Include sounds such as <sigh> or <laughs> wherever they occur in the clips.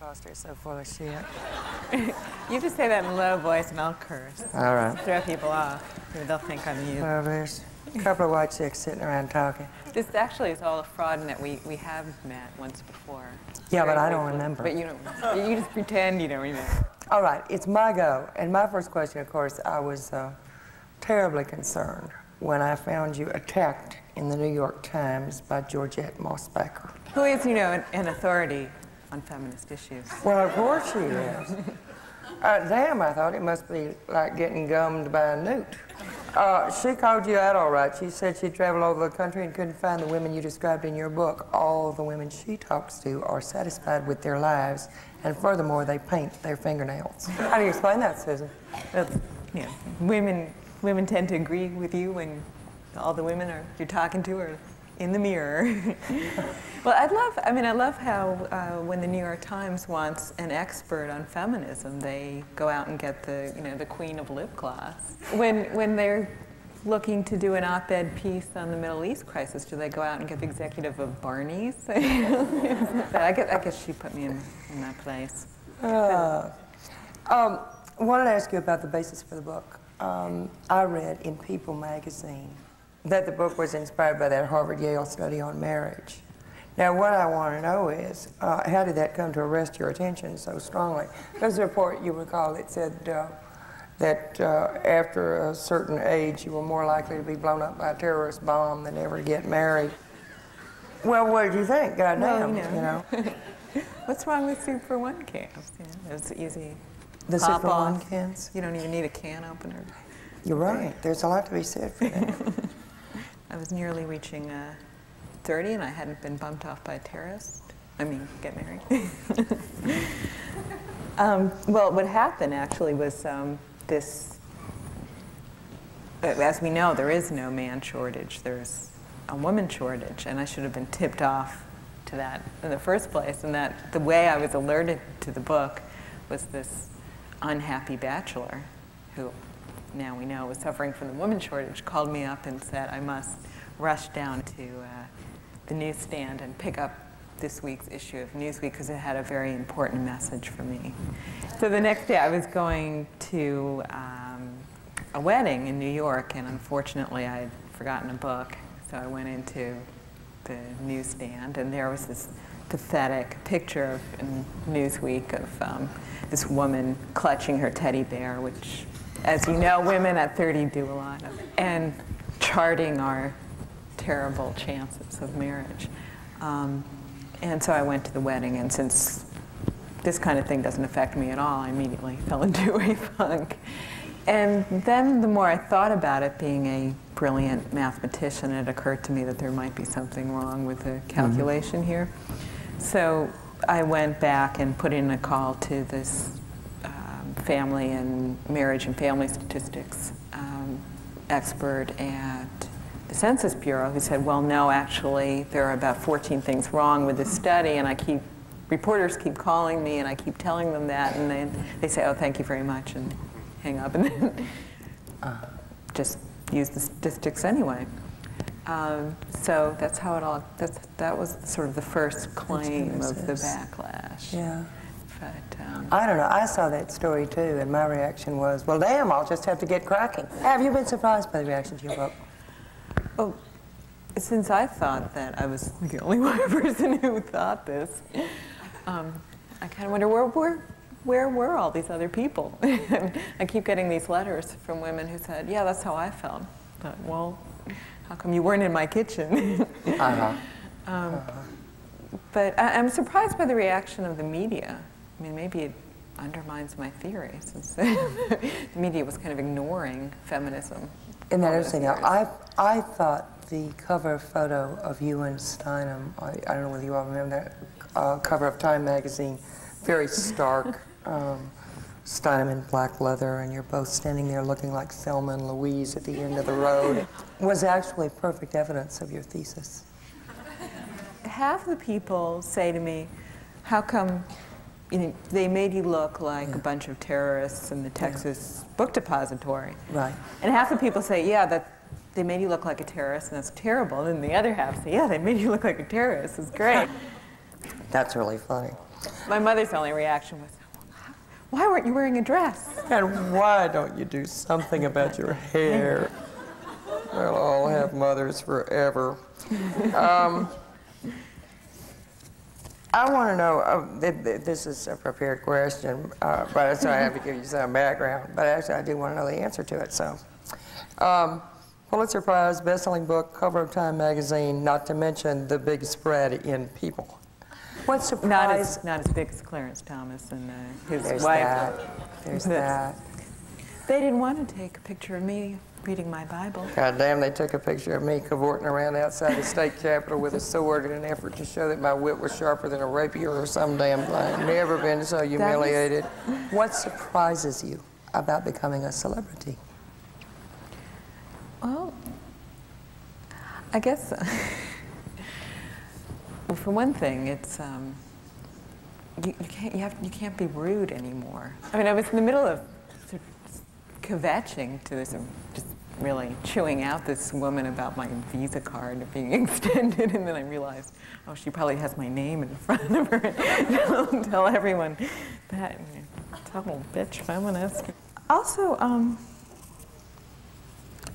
Foster's so full of shit. You just say that in a low voice and I'll curse. All right. Throw people off. They'll think I'm you. Well, there's a couple of white chicks sitting around talking. This actually is all a fraud in that we, we have met once before. Yeah, but I don't remember. But you don't. You just pretend you don't remember. All right, it's my go. And my first question, of course, I was uh, terribly concerned when I found you attacked in the New York Times by Georgette Mosbacher. Who is, you know, an, an authority on feminist issues? Well, of course she is. Uh, damn, I thought it must be like getting gummed by a newt. Uh, she called you out all right. She said she traveled all over the country and couldn't find the women you described in your book. All the women she talks to are satisfied with their lives, and furthermore, they paint their fingernails. How do you explain that, Susan? That's, you know, women, women tend to agree with you when all the women are, you're talking to are in the mirror. <laughs> well, I love, I mean, I love how uh, when the New York Times wants an expert on feminism, they go out and get the, you know, the queen of lip gloss. When, when they're looking to do an op-ed piece on the Middle East crisis, do they go out and get the executive of Barney's? <laughs> I guess, I guess she put me in, in that place. Uh, um, wanted to ask you about the basis for the book. Um, I read in People magazine that the book was inspired by that Harvard-Yale study on marriage. Now, what I want to know is, uh, how did that come to arrest your attention so strongly? There's a report you recall that said uh, that uh, after a certain age, you were more likely to be blown up by a terrorist bomb than ever get married. Well, what did you think? God damn, you you know. <laughs> What's wrong with soup for one cans? You know, it's easy. The Super One cans? You don't even need a can opener. You're right. There's a lot to be said for that. <laughs> I was nearly reaching uh, 30 and I hadn't been bumped off by a terrorist. I mean, get married. <laughs> um, well, what happened actually was um, this, as we know, there is no man shortage. There's a woman shortage, and I should have been tipped off to that in the first place. And that the way I was alerted to the book was this unhappy bachelor who now we know was suffering from the woman shortage called me up and said I must rush down to uh, the newsstand and pick up this week's issue of Newsweek because it had a very important message for me. So the next day I was going to um, a wedding in New York and unfortunately I had forgotten a book so I went into the newsstand and there was this pathetic picture in Newsweek of um, this woman clutching her teddy bear, which, as you know, women at 30 do a lot of, and charting our terrible chances of marriage. Um, and so I went to the wedding, and since this kind of thing doesn't affect me at all, I immediately <laughs> fell into a funk. And then the more I thought about it, being a brilliant mathematician, it occurred to me that there might be something wrong with the calculation here. So I went back and put in a call to this family and marriage and family statistics um, expert at the Census Bureau who said, well, no, actually, there are about 14 things wrong with this study, and I keep, reporters keep calling me, and I keep telling them that, and then they say, oh, thank you very much, and hang up, and then just use the statistics anyway. Um, so that's how it all, that's, that was sort of the first claim of the backlash. yeah. But, I don't know. I saw that story too, and my reaction was, well, damn, I'll just have to get cracking. Have you been surprised by the reaction to your book? Oh, since I thought that I was <laughs> the only <laughs> one person who thought this, um, I kind of wonder where, where, where were all these other people? <laughs> I keep getting these letters from women who said, yeah, that's how I felt. But, well, how come you weren't in my kitchen? Uh-huh. um, but I, I'm surprised by the reaction of the media. I mean, maybe it undermines my theory since <laughs> the media was kind of ignoring feminism. Isn't that interesting? years. I, I thought the cover photo of you and Steinem, I, I don't know whether you all remember that uh, cover of Time magazine, very stark. <laughs> um, Steinem in black leather, and you're both standing there looking like Thelma and Louise at the end of the road, was actually perfect evidence of your thesis. half the people say to me, how come you know, they made you look like a bunch of terrorists in the Texas book depository? Right. And half the people say, yeah, that they made you look like a terrorist and that's terrible. And then the other half say, yeah, they made you look like a terrorist. It's great. <laughs> That's really funny. My mother's only reaction was, why weren't you wearing a dress? And why don't you do something about your hair? <laughs> We'll all have mothers forever. Um, I want to know, uh, th- th- this is a prepared question, uh, but so I have to give you some background, but actually I do want to know the answer to it, so. Um, Pulitzer Prize, best-selling book, cover of Time magazine, not to mention the big spread in People. What Not surprise? as, not as big as Clarence Thomas and uh, his There's wife. that, there's <laughs> that. They didn't want to take a picture of me reading my Bible. God damn, they took a picture of me cavorting around outside the state capitol with a sword in an effort to show that my wit was sharper than a rapier or some damn thing. Never been so humiliated. What surprises you about becoming a celebrity? Well, I guess, <laughs> well, for one thing, it's, um, you, you, can't, you, have, you can't be rude anymore. I mean, I was in the middle of kvetching to this, just really chewing out this woman about my Visa card being <laughs> extended, and then I realized, oh, she probably has my name in front of her. <laughs> Tell everyone that. Total bitch feminist. Also, um,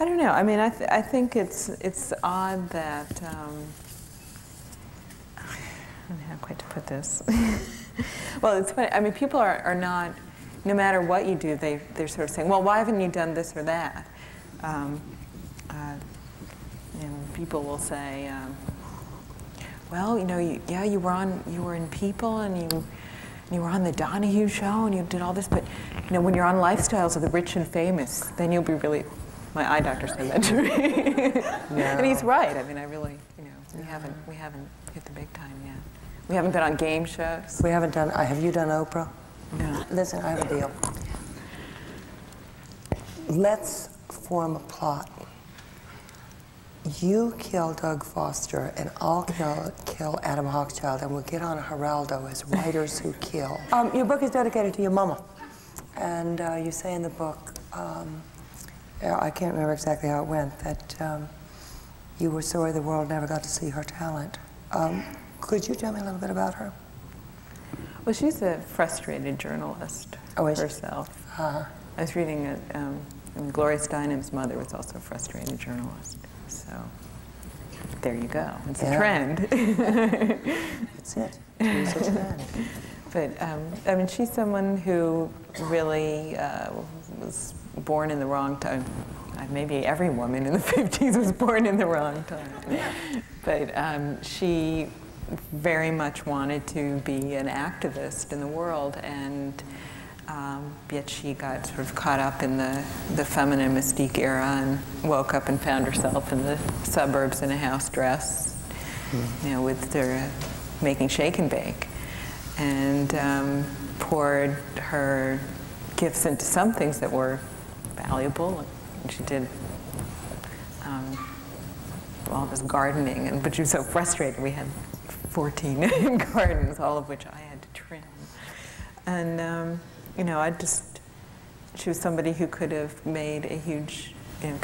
I don't know. I mean, I, th- I think it's it's odd that um, <sighs> I don't know how quite to put this. <laughs> well, it's funny. I mean, people are, are not. No matter what you do, they they're sort of saying, "Well, why haven't you done this or that?" Um, uh, know, people will say, um, "Well, you know, you, yeah, you were on, you were in People, and you." You were on the Donahue show and you did all this, but you know when you're on Lifestyles of the Rich and Famous, then you'll be really. My eye doctor said that to me, <laughs> and he's right. I mean, I really, you know, we haven't we haven't hit the big time yet. We haven't been on game shows. We haven't done, uh, have you done Oprah? Listen, I have a deal. Let's form a plot. You kill Doug Foster, and I'll kill, kill Adam Hochschild, and we'll get on a Geraldo as writers who kill. <laughs> Um, your book is dedicated to your mama. And uh, you say in the book, um, I can't remember exactly how it went, that um, you were sorry the world never got to see her talent. Um, could you tell me a little bit about her? Well, she's a frustrated journalist Oh, herself. Uh, I was reading it. Um, and Gloria Steinem's mother was also a frustrated journalist. So there you go. It's Yeah. a trend. <laughs> that's it. She's a trend. But um, I mean, she's someone who really uh, was born in the wrong time. Uh, Maybe every woman in the <laughs> 50s was born in the wrong time. But um, she very much wanted to be an activist in the world, and um, yet she got sort of caught up in the, the feminine mystique era and woke up and found herself in the suburbs in a house dress, you know, with their making shake and bake and um, poured her gifts into some things that were valuable. And she did um, all this gardening, and but she was so frustrated. We had 14 <laughs> gardens, all of which I had to trim. And um, you know, I just she was somebody who could have made a huge, you know,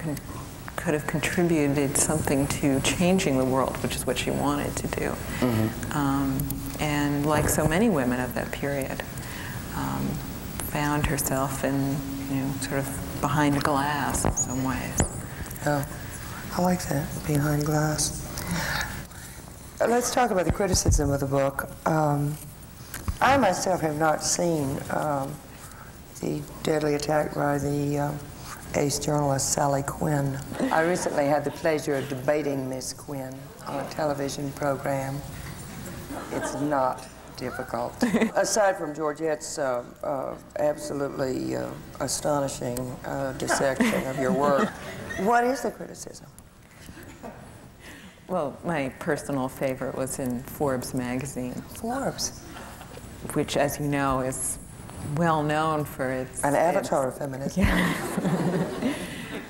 could have contributed something to changing the world, which is what she wanted to do. Um, and like so many women of that period, um, found herself in, you know, sort of behind glass in some ways. Yeah, I like that, behind glass. Uh, Let's talk about the criticism of the book. Um, I myself have not seen um, the deadly attack by the um, ace journalist Sally Quinn. I recently had the pleasure of debating Miss Quinn on a television program. It's not difficult. <laughs> Aside from Georgette's uh, uh, absolutely uh, astonishing uh, dissection of your work, <laughs> what is the criticism? Well, my personal favorite was in Forbes magazine, Forbes, which, as you know, is well known for its an avatar of feminism. <laughs>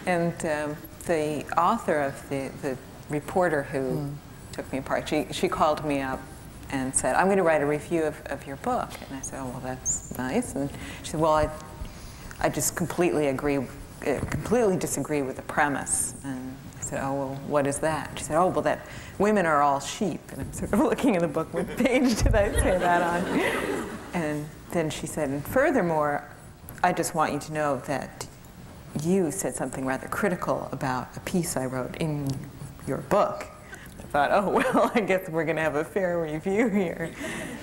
And um, the author of the, the reporter who took me apart, she, she called me up and said, I'm going to write a review of, of your book. And I said, oh, well, that's nice. And she said, well, I, I just completely agree, uh, completely disagree with the premise. And I said, oh, well, what is that? She said, oh, well, that women are all sheep. And I'm sort of <laughs> looking in the book, what page did I say that on? And then she said, and furthermore, I just want you to know that you said something rather critical about a piece I wrote in your book. I thought, oh, <laughs> well, I guess we're going to have a fair review here.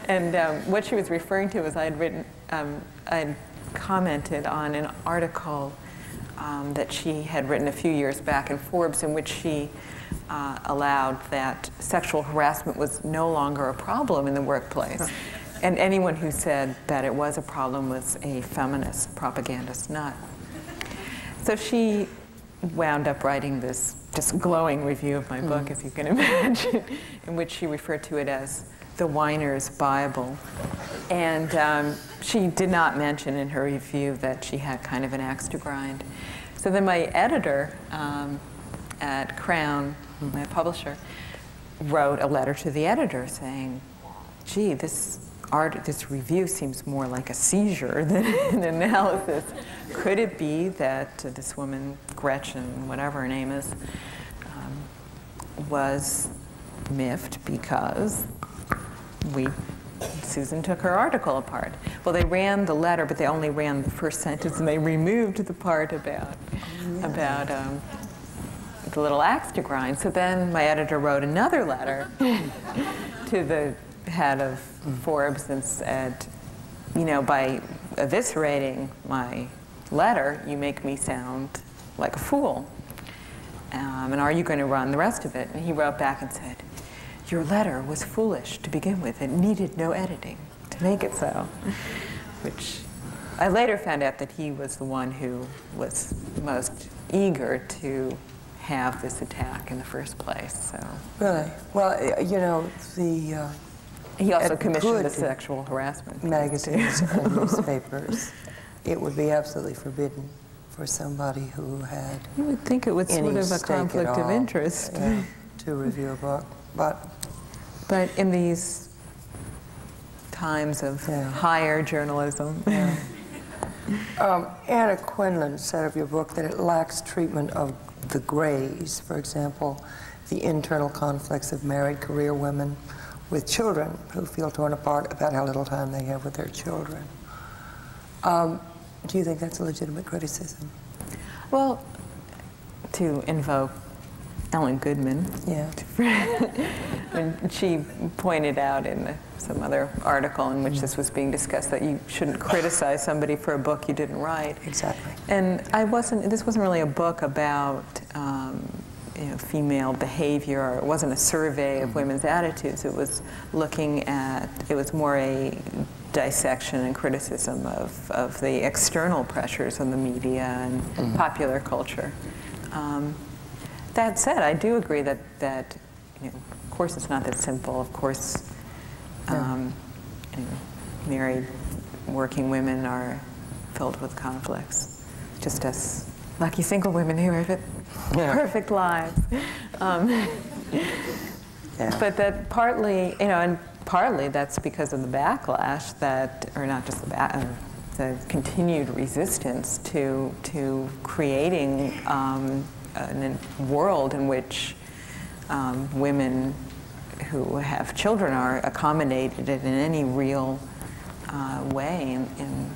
And um, what she was referring to was I had written, um, I'd commented on an article um, that she had written a few years back in Forbes in which she uh, allowed that sexual harassment was no longer a problem in the workplace. And anyone who said that it was a problem was a feminist propagandist nut. So she wound up writing this just glowing review of my mm. book, as you can <laughs> imagine, in which she referred to it as the whiner's Bible. And um, she did not mention in her review that she had kind of an axe to grind. So then my editor um, at Crown, my publisher, wrote a letter to the editor saying, gee, this art, this review seems more like a seizure <laughs> than an analysis. Could it be that this woman, Gretchen, whatever her name is, um, was miffed because we Susan took her article apart. Well, they ran the letter, but they only ran the first sentence, and they removed the part about about um, the little axe to grind. So then my editor wrote another letter <laughs> to the head of Forbes and said, you know, by eviscerating my letter, you make me sound like a fool. Um, and are you going to run the rest of it? And he wrote back and said, your letter was foolish to begin with. It needed no editing to make it so. Which I later found out that he was the one who was most eager to have this attack in the first place. So really, well, you know, the uh, he also commissioned the sexual harassment magazines <laughs> and newspapers. It would be absolutely forbidden for somebody who had. You would think it was sort of a conflict of interest yeah, to review a book, but but in these times of yeah. higher journalism. Yeah. <laughs> um, Anna Quindlen said of your book that it lacks treatment of the grays, for example, the internal conflicts of married career women with children who feel torn apart about how little time they have with their children. Um, do you think that's a legitimate criticism? Well, to invoke Ellen Goodman. Yeah. <laughs> and she pointed out in the, some other article in which this was being discussed that you shouldn't criticize somebody for a book you didn't write. Exactly. And I wasn't. This wasn't really a book about. Um, you know, female behavior, or it wasn't a survey of mm-hmm. women's attitudes. It was looking at, it was more a dissection and criticism of, of the external pressures on the media and mm -hmm. popular culture. Um, that said, I do agree that, that you know, of course it's not that simple. Of course, um, you know, married working women are filled with conflicts. Just us lucky single women who have <laughs> yeah. perfect lives. Um, yeah. But that partly, you know, and partly that's because of the backlash that, or not just the back, uh, the continued resistance to to creating um, a world in which um, women who have children are accommodated in any real uh, way in, in,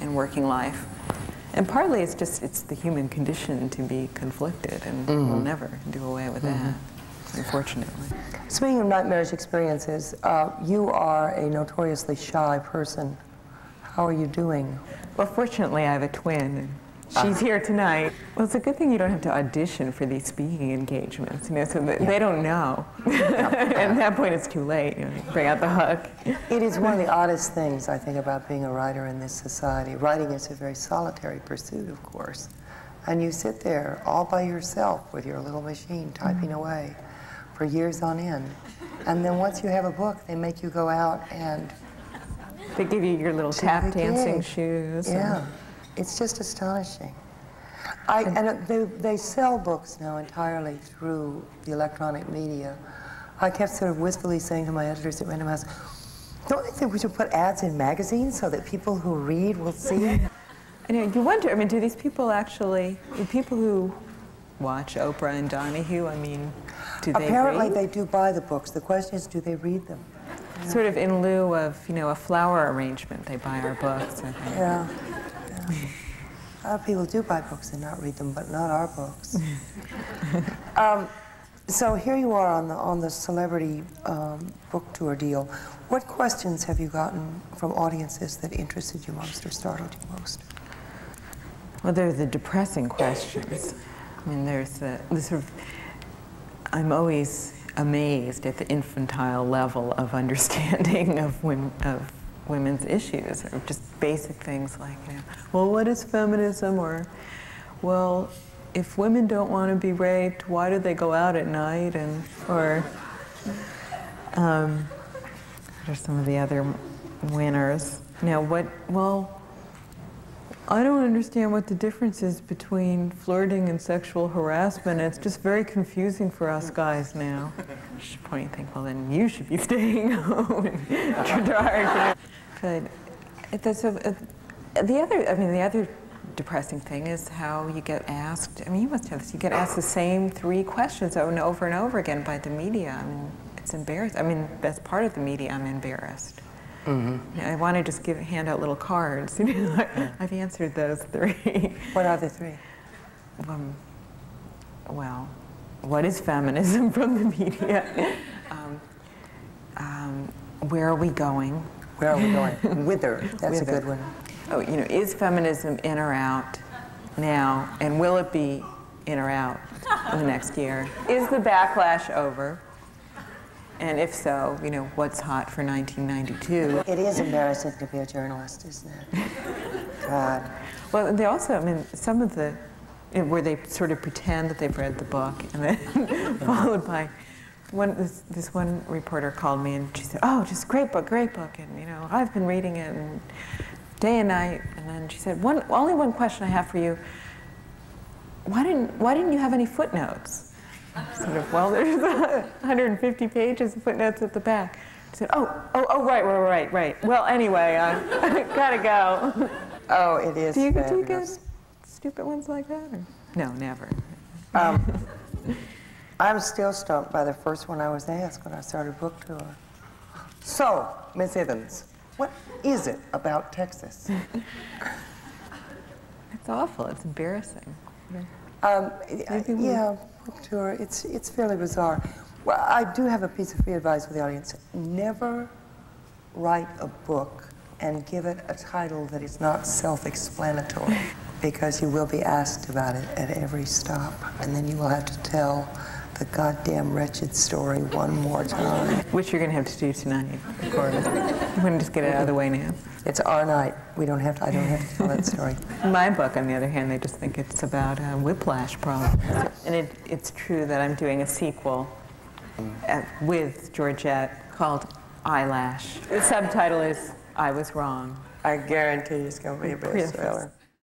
in, working life. And partly it's just, it's the human condition to be conflicted, and mm -hmm. we'll never do away with mm -hmm. that, unfortunately. Speaking of nightmarish experiences, uh, you are a notoriously shy person. How are you doing? Well, fortunately, I have a twin, She's here tonight. Well, it's a good thing you don't have to audition for these speaking engagements, you know, so that yeah. they don't know. At that point, it's too late. You know, bring out the hook. It is one of the oddest things, I think, about being a writer in this society. Writing is a very solitary pursuit, of course. And you sit there all by yourself with your little machine typing mm -hmm. away for years on end. And then once you have a book, they make you go out and... They give you your little tap dancing shoes. Yeah. It's just astonishing. I, and uh, they, they sell books now entirely through the electronic media. I kept sort of wistfully saying to my editors at Random House, don't you think we should put ads in magazines so that people who read will see? <laughs> And you wonder, I mean, do these people actually, do people who watch Oprah and Donahue? I mean, do they Apparently, read? they do buy the books. The question is, do they read them? Sort of in lieu of, you know, a flower arrangement, they buy our books. Yeah. Yeah. A lot of people do buy books and not read them, but not our books. <laughs> um, so here you are on the on the celebrity um, book tour deal. What questions have you gotten from audiences that interested you most or startled you most? Well, there are the depressing questions. I mean, there's the, the sort of, I'm always amazed at the infantile level of <laughs> understanding of, women, of women's issues, or just basic things like, you know, well, what is feminism? Or, well, if women don't want to be raped, why do they go out at night? And, or, um, what are some of the other winners? Now, what, well, I don't understand what the difference is between flirting and sexual harassment. It's just very confusing for us guys now. I should point and think, well, then you should be staying home <laughs> and dark. But that's a, a- the other, I mean, the other depressing thing is how you get asked. I mean, you must have this. You get asked the same three questions over and over and over again by the media. I mean, it's embarrassing. I mean, as part of the media, I'm embarrassed. I want to just give hand out little cards. <laughs> You know, I've answered those three. <laughs> What are the three? Um, well, what is feminism <laughs> from the media? Um, um, where are we going? Where are we going? Whither. That's a good one. Oh, you know, is feminism in or out now, and will it be in or out in the next year? Is the backlash over? And if so, you know, what's hot for 1992? It is embarrassing to be a journalist, isn't it? <laughs> God. Well, they also, I mean, some of the, where they sort of pretend that they've read the book and then <laughs> followed by, one, this, this one reporter called me and she said, oh, just great book, great book. And, you know, I've been reading it and day and night. And then she said, one, only one question I have for you. Why didn't, why didn't you have any footnotes? Sort of, well, there's 150 pages of footnotes at the back. I said, oh, oh, oh, right, right, right, right. Well, anyway, uh, <laughs> gotta go. Oh, it is Do you, do you get stupid ones like that? Or? No, never. Um, <laughs> I'm still stumped by the first one I was asked when I started book tour. So, Miss Ivins, what is it about Texas? <laughs> It's awful. It's embarrassing. Um, yeah, tour. It's it's fairly bizarre. Well, I do have a piece of free advice for the audience. Never write a book and give it a title that is not self-explanatory, because you will be asked about it at every stop, and then you will have to tell the goddamn wretched story one more time. Which you're going to have to do tonight, of course. I'm going to just get it out of the way now. It's our night. We don't have to. I don't have to tell that story. <laughs> My book, on the other hand, they just think it's about a whiplash problem. And it, it's true that I'm doing a sequel uh, with Georgette called Eyelash. The subtitle is I Was Wrong. I guarantee it's going to be a bestseller.